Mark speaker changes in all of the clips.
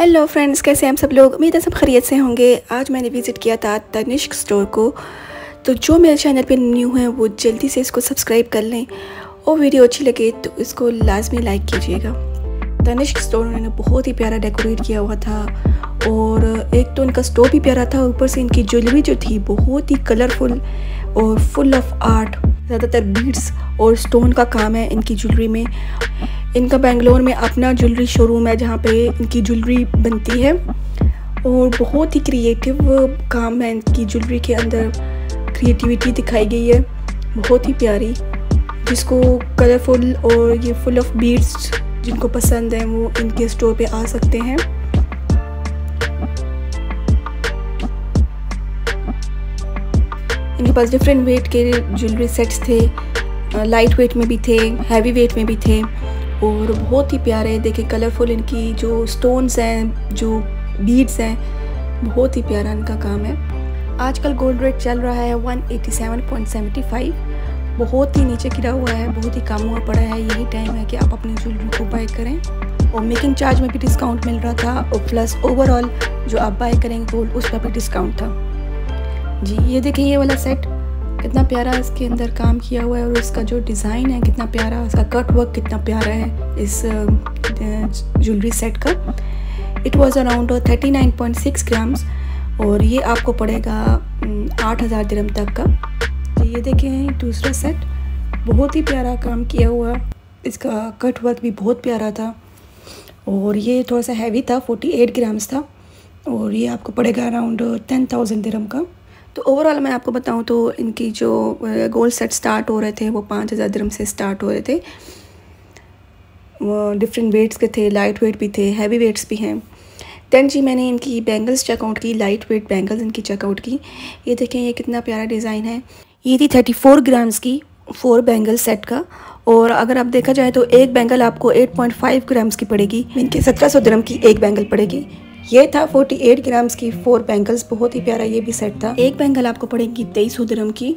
Speaker 1: Hello friends कैसे हैं हम सब लोग? है सब खरीत से होंगे। आज मैंने विज़िट किया था तनिष्क स्टोर को। तो जो मेरे चैनल पे न्यू हैं, वो जल्दी से इसको सब्सक्राइब कर लें। और वीडियो अच्छी लगे तो इसको लाजमी लाइक कीजिएगा। तनिष्क स्टोर उन्होंने बहुत ही प्यारा डेकोरेट किया हुआ था। और एक तो इनका स्टोर भी प्यारा था। ऊपर से इनकी ज्वेलरी जो थी, बहुत ही कलरफुल और फुल ऑफ़ आर्ट ज़्यादातर बीड्स और स्टोन का काम है इनकी ज्वेलरी में। इनका बेंगलोर में अपना ज्वेलरी शोरूम है जहाँ पे इनकी ज्वेलरी बनती है और बहुत ही क्रिएटिव काम है इनकी ज्वेलरी के अंदर। क्रिएटिविटी दिखाई गई है, बहुत ही प्यारी। जिसको कलरफुल और ये फुल ऑफ़ बीड्स जिनको पसंद है वो इनके स्टोर पे आ सकते हैं। इनके पास डिफरेंट वेट के ज्वेलरी सेट्स थे लाइट वेट में भी थे हैवी वेट में भी थे। और बहुत ही प्यारे हैं। देखिए कलरफुल इनकी जो स्टोन्स हैं, जो बीड्स हैं, बहुत ही प्यारा इनका काम है। आजकल गोल्ड रेट चल रहा है 187.75 बहुत ही नीचे गिरा हुआ है, बहुत ही कम हुआ पड़ा है। यही टाइम है कि आप अपनी ज्वेलरी को बाय करें। और मेकिंग चार्ज में भी डिस्काउंट मिल रहा था। और प्लस ओवरऑल जो आप बाय करेंगे गोल्ड उस पर भी डिस्काउंट था। जी, ये देखें ये वाला सेट कितना प्यारा इसके अंदर काम किया हुआ है और उसका जो डिज़ाइन है, कितना प्यारा उसका कट वर्क कितना प्यारा है इस ज्वेलरी सेट का। It was around thirty nine point six grams और ये आपको पड़ेगा आठ हज़ार दिरम तक का। ये देखें दूसरा सेट बहुत ही प्यारा काम किया हुआ। इसका कट वर्क भी बहुत प्यारा था और ये थोड़ा सा हैवी था फोर्टी एट ग्राम्स था और ये आपको पड़ेगा अराउंड टेन थाउज़ेंड दिरम का। तो ओवरऑल मैं आपको बताऊँ तो इनकी जो गोल्ड सेट स्टार्ट हो रहे थे, वो पाँच हज़ार दिरम से स्टार्ट हो रहे थे। वो डिफरेंट वेट्स के थे लाइट वेट भी थे हैवी वेट्स भी हैं। दैन जी मैंने इनकी बैंगल्स चेकआउट की लाइट वेट बैंगल्स इनकी चेकआउट की। ये देखें, ये कितना प्यारा डिज़ाइन है। ये थी थर्टी फोर ग्राम्स की फोर बैंगल सेट का। और अगर आप देखा जाए तो एक बैंगल आपको 8.5 ग्राम्स की पड़ेगी। इनके 1700 दिरम की एक बैंगल पड़ेगी। ये था 48 ग्राम्स की फोर बैंगल्स बहुत ही प्यारा ये भी सेट था। एक बैंगल आपको पड़ेगी तेईस दिरम की।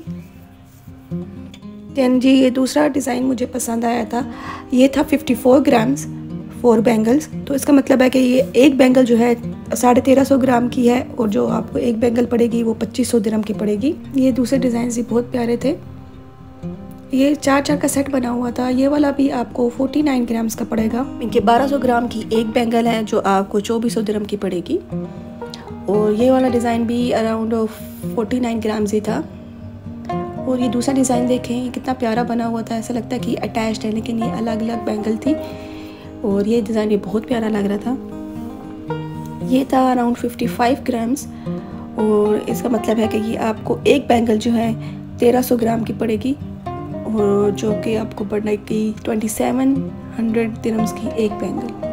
Speaker 1: दैन जी, ये दूसरा डिज़ाइन मुझे पसंद आया था। ये था 54 ग्राम्स फोर बैंगल्स तो इसका मतलब है कि ये एक बैंगल जो है, साढ़े तेरह सौ ग्राम की है, और जो आपको एक बैंगल पड़ेगी, वो पच्चीस सौ दिरम की पड़ेगी। ये दूसरे डिज़ाइन भी बहुत प्यारे थे। ये चार चार का सेट बना हुआ था। ये वाला भी आपको 49 ग्राम्स का पड़ेगा। इनके 1200 ग्राम की एक बैंगल है जो आपको चौबीस सौ दिरम की पड़ेगी। और ये वाला डिज़ाइन भी अराउंड 49 ग्राम्स ही था। और ये दूसरा डिज़ाइन देखें कितना प्यारा बना हुआ था। ऐसा लगता है कि अटैच्ड है, लेकिन ये अलग अलग बैंगल थी। और ये डिज़ाइन भी बहुत प्यारा लग रहा था। ये था अराउंड 55 ग्राम्स और इसका मतलब है कि ये आपको एक बैंगल जो है 1300 ग्राम की पड़ेगी। और जो कि आपको पड़ेगी 2700 दिरम्स की एक बैंगल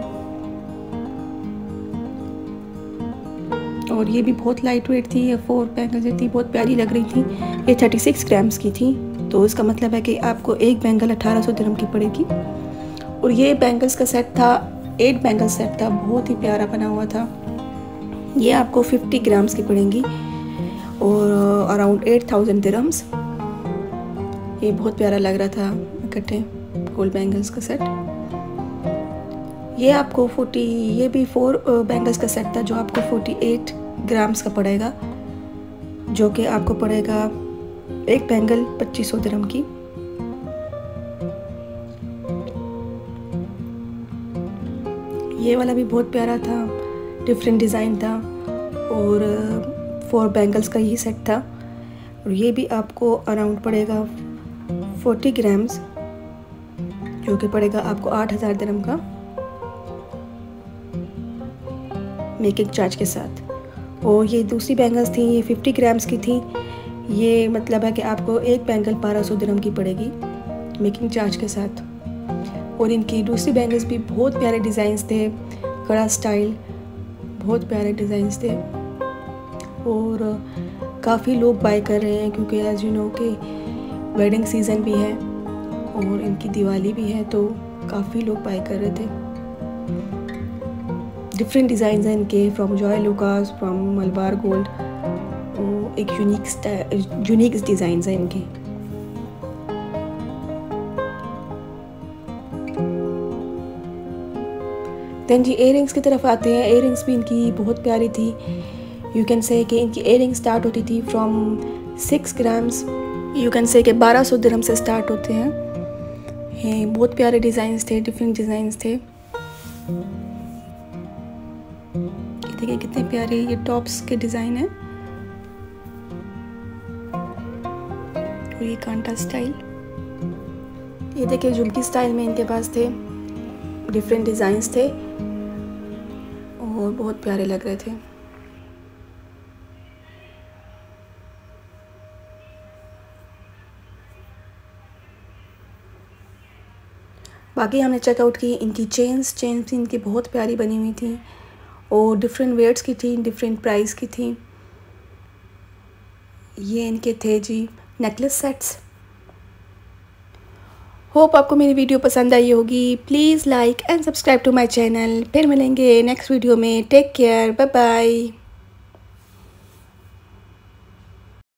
Speaker 1: और ये भी बहुत लाइट वेट थी, ये फोर बैंगल थी, बहुत प्यारी लग रही थी। ये 36 ग्राम्स की थी तो इसका मतलब है कि आपको एक बैंगल 1800 दिरम की पड़ेगी। और ये बैंगल्स का सेट था एट बैंगल सेट था, बहुत ही प्यारा बना हुआ था। ये आपको 50 ग्राम्स की पड़ेंगी, और अराउंड एट थाउज़ेंड दिरम्स ये बहुत प्यारा लग रहा था इकट्ठे गोल्ड बैंगल्स का सेट। ये आपको 40 ये भी फोर बैंगल्स का सेट था जो आपको 48 ग्राम्स का पड़ेगा, जो कि आपको पड़ेगा एक बैंगल पच्चीस सौ दिरम की। ये वाला भी बहुत प्यारा था डिफरेंट डिज़ाइन था और फोर बैंगल्स का ही सेट था। और ये भी आपको अराउंड पड़ेगा 40 ग्राम्स, जो कि पड़ेगा आपको आठ हज़ार दिरम का मेकिंग चार्ज के साथ। और ये दूसरी बैंगल्स थी, ये 50 ग्राम्स की थी। ये मतलब है कि आपको एक बैंगल 1200 दिरम की पड़ेगी मेकिंग चार्ज के साथ। और इनकी दूसरी बैंगल्स भी बहुत प्यारे डिज़ाइंस थे, कड़ा स्टाइल बहुत प्यारे डिज़ाइंस थे। और काफ़ी लोग बाय कर रहे हैं, क्योंकि एज यू नो कि वेडिंग सीज़न भी है और इनकी दिवाली भी है तो काफ़ी लोग बाय कर रहे थे। डिफरेंट डिज़ाइन हैं इनके from Joyalukkas from Malabar gold एक यूनिक यूनिक डिज़ाइन हैं इनके। दैन जी एयरिंग्स की तरफ़ आते हैं। एयरिंग्स भी इनकी बहुत प्यारी थी। यू कैन से इनकी एयरिंग स्टार्ट होती थी from six grams you can say कि बारह सौ से स्टार्ट होते हैं। ये बहुत प्यारे डिज़ाइंस थे डिफरेंट डिज़ाइंस थे। देखिए कितने प्यारे ये टॉप्स के डिज़ाइन हैं। और ये कांटा स्टाइल ये देखिए झुमकी स्टाइल में इनके पास थे। डिफरेंट डिज़ाइंस थे। और बहुत प्यारे लग रहे थे। बाकी हमने चेकआउट की, इनकी चेन्स चेन्स इनकी बहुत प्यारी बनी हुई थी और डिफरेंट वेट्स की थी डिफरेंट प्राइस की थी। ये इनके थे जी नेकलेस सेट्स होप आपको मेरी वीडियो पसंद आई होगी। Please like and subscribe to my channel फिर मिलेंगे नेक्स्ट वीडियो में। Take care bye bye